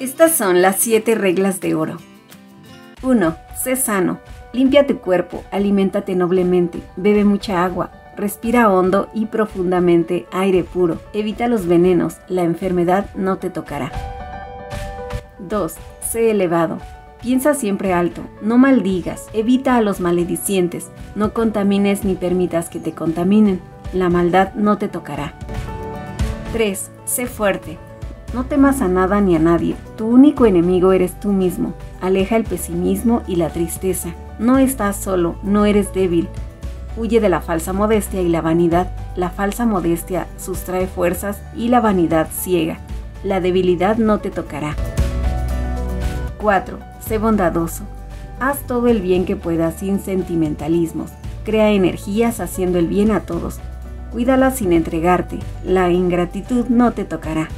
Estas son las 7 reglas de oro. 1. Sé sano. Limpia tu cuerpo, aliméntate noblemente, bebe mucha agua, respira hondo y profundamente aire puro, evita los venenos, la enfermedad no te tocará. 2. Sé elevado. Piensa siempre alto, no maldigas, evita a los maledicientes, no contamines ni permitas que te contaminen, la maldad no te tocará. 3. Sé fuerte. No temas a nada ni a nadie, tu único enemigo eres tú mismo. Aleja el pesimismo y la tristeza. No estás solo, no eres débil. Huye de la falsa modestia y la vanidad. La falsa modestia sustrae fuerzas y la vanidad ciega. La debilidad no te tocará. 4. Sé bondadoso. Haz todo el bien que puedas sin sentimentalismos. Crea energías haciendo el bien a todos. Cuídala sin entregarte. La ingratitud no te tocará.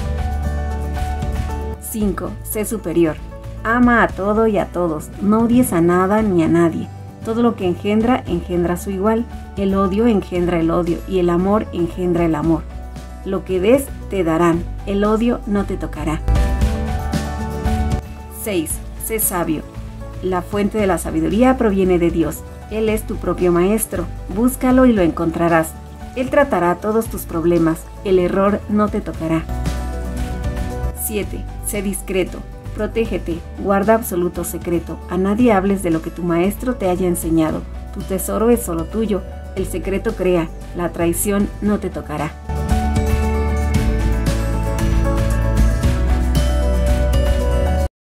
5. Sé superior. Ama a todo y a todos. No odies a nada ni a nadie. Todo lo que engendra, engendra su igual. El odio engendra el odio y el amor engendra el amor. Lo que des, te darán. El odio no te tocará. 6. Sé sabio. La fuente de la sabiduría proviene de Dios. Él es tu propio maestro. Búscalo y lo encontrarás. Él tratará todos tus problemas, el error no te tocará. 7. Sé discreto, protégete, guarda absoluto secreto, a nadie hables de lo que tu maestro te haya enseñado, tu tesoro es solo tuyo, el secreto crea, la traición no te tocará.